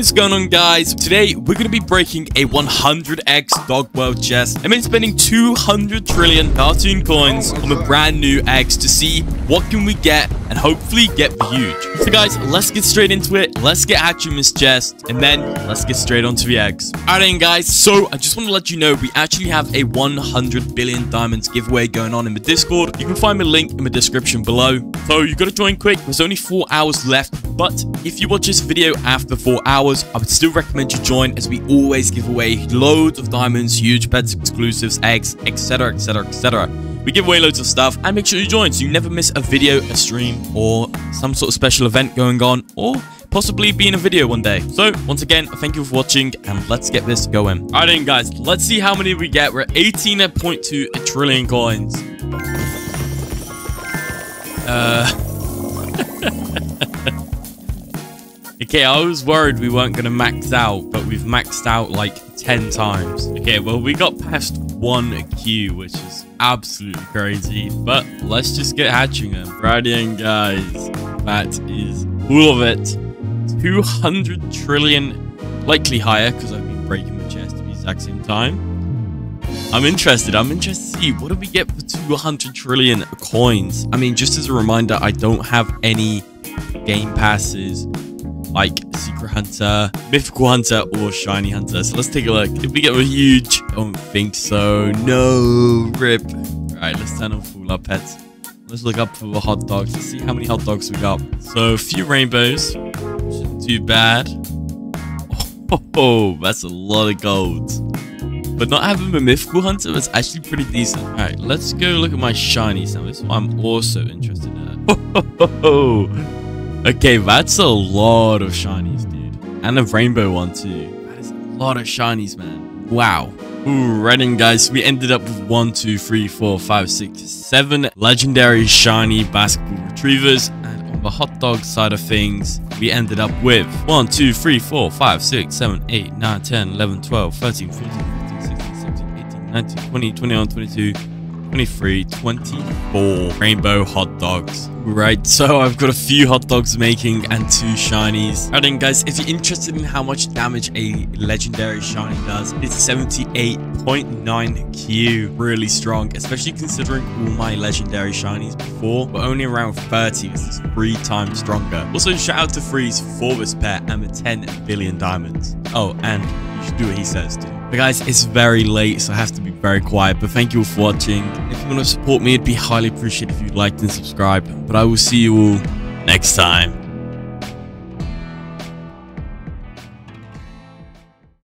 is going on guys? Today we're going to be breaking a 100x Dog World chest and then spending 200 trillion cartoon coins on a brand new eggs to see what can we get and hopefully get huge. So guys, let's get straight into it. Let's get hatching this chest and then let's get straight onto the eggs. Alright then guys, so I just want to let you know we actually have a 100 billion diamonds giveaway going on in the Discord. You can find the link in the description below. So you got to join quick. There's only four hours left, but if you watch this video after four hours, I would still recommend you join as we always give away loads of diamonds, huge pets exclusives, eggs, etc, etc, etc. We give away loads of stuff and make sure you join so you never miss a video, a stream, or some sort of special event going on, or possibly be in a video one day. So, once again, thank you for watching, and let's get this going. Alright then, guys, let's see how many we get. We're at 18.2 trillion coins. Uh... okay, I was worried we weren't going to max out, but we've maxed out like 10 times. Okay, well, we got past one queue, which is absolutely crazy. But let's just get hatching them. Right in, guys. That is full of it. 200 trillion, likely higher, because I've been breaking my chest at the exact same time. I'm interested. I'm interested to see what do we get for 200 trillion coins. I mean, just as a reminder, I don't have any game passes like Secret Hunter, Mythical Hunter, or Shiny Hunter. So let's take a look. If we get a huge, oh, I don't think so. No, rip. All right, let's turn on full up pets. Let's look up for the hot dogs. Let's see how many hot dogs we got. So a few rainbows. Shouldn't too bad. Oh, that's a lot of gold. But not having a mythical hunter was actually pretty decent. All right, let's go look at my shinies now. This is what I'm also interested in. Okay, that's a lot of shinies, dude. And a rainbow one, too. That is a lot of shinies, man. Wow. Ooh, right in, guys. We ended up with one, two, three, four, five, six, seven legendary shiny basketball retrievers. And on the hot dog side of things, we ended up with 1, 2, 3, 4, 5, 6, 7, 8, 9, 10, 11, 12, 13, 14, 15, 16, 17, 18, 19, 20, 21, 22, 23, 24 rainbow hot dogs. Right, so I've got a few hot dogs making and two shinies. Right then guys, if you're interested in how much damage a legendary shiny does, it's 78.9 Q. Really strong, especially considering all my legendary shinies before were only around 30, this is three times stronger. Also, shout out to Freeze for this pair and the 10 billion diamonds. Oh, and should do what he says too. But guys, it's very late, so I have to be very quiet. But thank you all for watching. If you want to support me, it'd be highly appreciated if you liked and subscribed. But I will see you all next time.